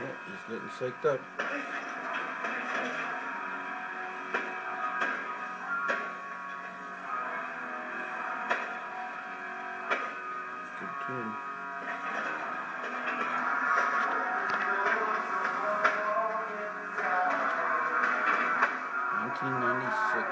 He's getting shaked up. Good tune. Nineteen ninety six.